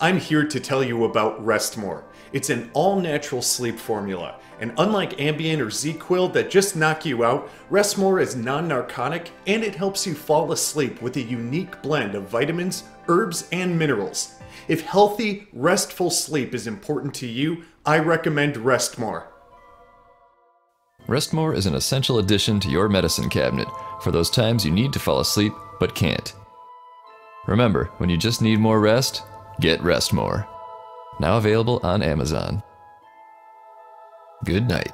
I'm here to tell you about Restmore. It's an all natural sleep formula, and unlike Ambien or ZzzQuil that just knock you out, Restmore is non narcotic and it helps you fall asleep with a unique blend of vitamins, herbs, and minerals. If healthy, restful sleep is important to you, I recommend Restmore. Restmore is an essential addition to your medicine cabinet for those times you need to fall asleep but can't. Remember, when you just need more rest, get Restmore. Now available on Amazon. Good night.